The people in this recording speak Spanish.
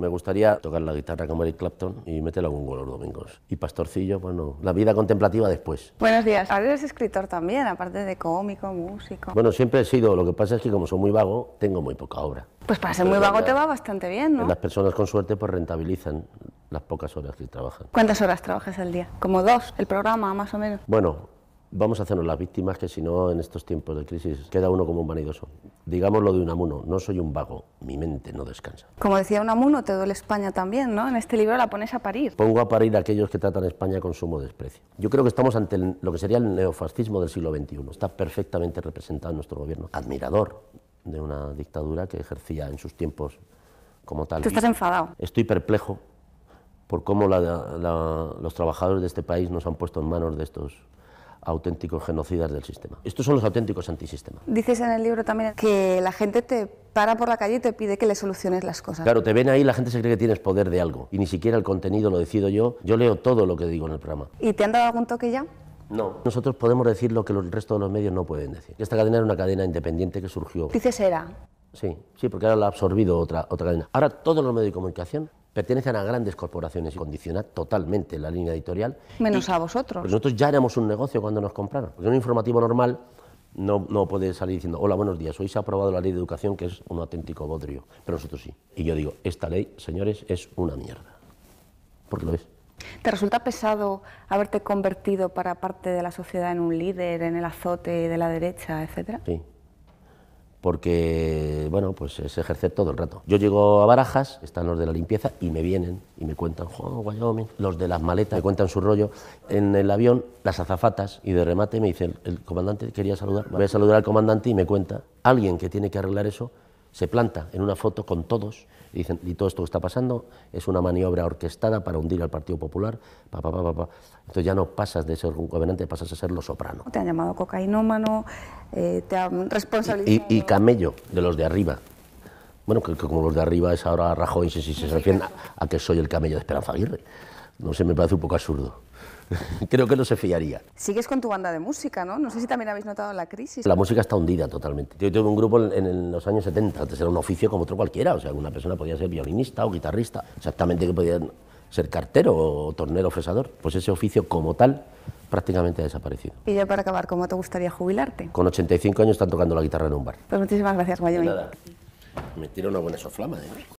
Me gustaría tocar la guitarra como Eric Clapton y meter algún gol los domingos. Y Pastorcillo, bueno, la vida contemplativa después. Buenos días. Ahora eres escritor también, aparte de cómico, músico. Bueno, siempre he sido, lo que pasa es que como soy muy vago, tengo muy poca obra. Pues para ser muy vago te va bastante bien, ¿no? Las personas con suerte pues rentabilizan las pocas horas que trabajan. ¿Cuántas horas trabajas al día? Como dos, el programa, más o menos. Bueno, vamos a hacernos las víctimas que si no en estos tiempos de crisis queda uno como un vanidoso. Digamos lo de Unamuno, no soy un vago, mi mente no descansa. Como decía Unamuno, te duele España también, ¿no? En este libro la pones a parir. Pongo a parir a aquellos que tratan a España con sumo desprecio. Yo creo que estamos ante lo que sería el neofascismo del siglo XXI. Está perfectamente representado en nuestro gobierno. Admirador de una dictadura que ejercía en sus tiempos como tal. Tú estás enfadado. Estoy perplejo por cómo la- la- los trabajadores de este país nos han puesto en manos de estos auténticos genocidas del sistema. Estos son los auténticos antisistema. Dices en el libro también que la gente te para por la calle y te pide que le soluciones las cosas. Claro, te ven ahí, la gente se cree que tienes poder de algo y ni siquiera el contenido lo decido yo. Yo leo todo lo que digo en el programa. ¿Y te han dado algún toque ya? No. Nosotros podemos decir lo que el resto de los medios no pueden decir. Esta cadena era una cadena independiente que surgió. Dices era. Sí, sí, porque ahora la ha absorbido otra, otra cadena. Ahora todos los medios de comunicación pertenecen a grandes corporaciones y condiciona totalmente la línea editorial. Menos a vosotros. Pues nosotros ya éramos un negocio cuando nos compraron. Porque un informativo normal no, no puede salir diciendo, hola, buenos días, hoy se ha aprobado la ley de educación, que es un auténtico bodrio. Pero nosotros sí. Y yo digo, esta ley, señores, es una mierda. Porque lo es. ¿Te resulta pesado haberte convertido para parte de la sociedad en un líder, en el azote de la derecha, etcétera? Sí. Porque, bueno, pues es ejercer todo el rato. Yo llego a Barajas, están los de la limpieza, y me vienen y me cuentan, "Jo, Wyoming", los de las maletas me cuentan su rollo. En el avión, las azafatas, y de remate me dice, el, el comandante quería saludar. Voy a saludar al comandante y me cuenta, alguien que tiene que arreglar eso, se planta en una foto con todos y dicen, y todo esto que está pasando es una maniobra orquestada para hundir al Partido Popular, pa, pa, pa, pa, pa". Entonces ya no pasas de ser un gobernante, pasas a ser lo soprano. Te han llamado cocainómano, eh, te han responsabilizado. Y, y camello, de los de arriba. Bueno, que, que como los de arriba es ahora Rajoy, si, si se refieren a, a que soy el camello de Esperanza Aguirre. No sé, me parece un poco absurdo. Creo que no se fiaría. Sigues con tu banda de música, ¿no? No sé si también habéis notado la crisis. La música está hundida totalmente. Yo tuve un grupo en, en los años 70, antes era un oficio como otro cualquiera, o sea, una persona podía ser violinista o guitarrista, exactamente que podían ser cartero o tornero fresador. Pues ese oficio como tal prácticamente ha desaparecido. Y ya para acabar, ¿cómo te gustaría jubilarte? Con 85 años están tocando la guitarra en un bar. Pues muchísimas gracias. Nada. Me tira una buena soflama, ¿eh?